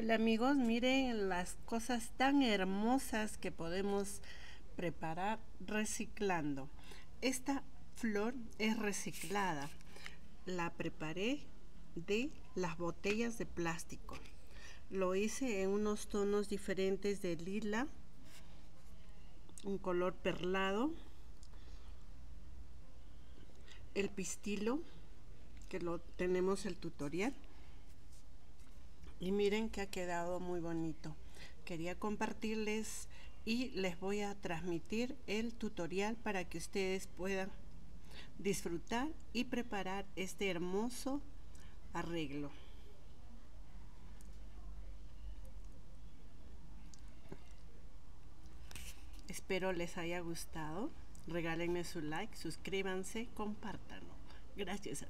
Hola amigos, miren las cosas tan hermosas que podemos preparar reciclando. Esta flor es reciclada. La preparé de las botellas de plástico. Lo hice en unos tonos diferentes de lila, un color perlado, el pistilo, que lo tenemos el tutorial y miren que ha quedado muy bonito. Quería compartirles y les voy a transmitir el tutorial para que ustedes puedan disfrutar y preparar este hermoso arreglo. Espero les haya gustado. Regálenme su like suscríbanse compártanlo. Gracias a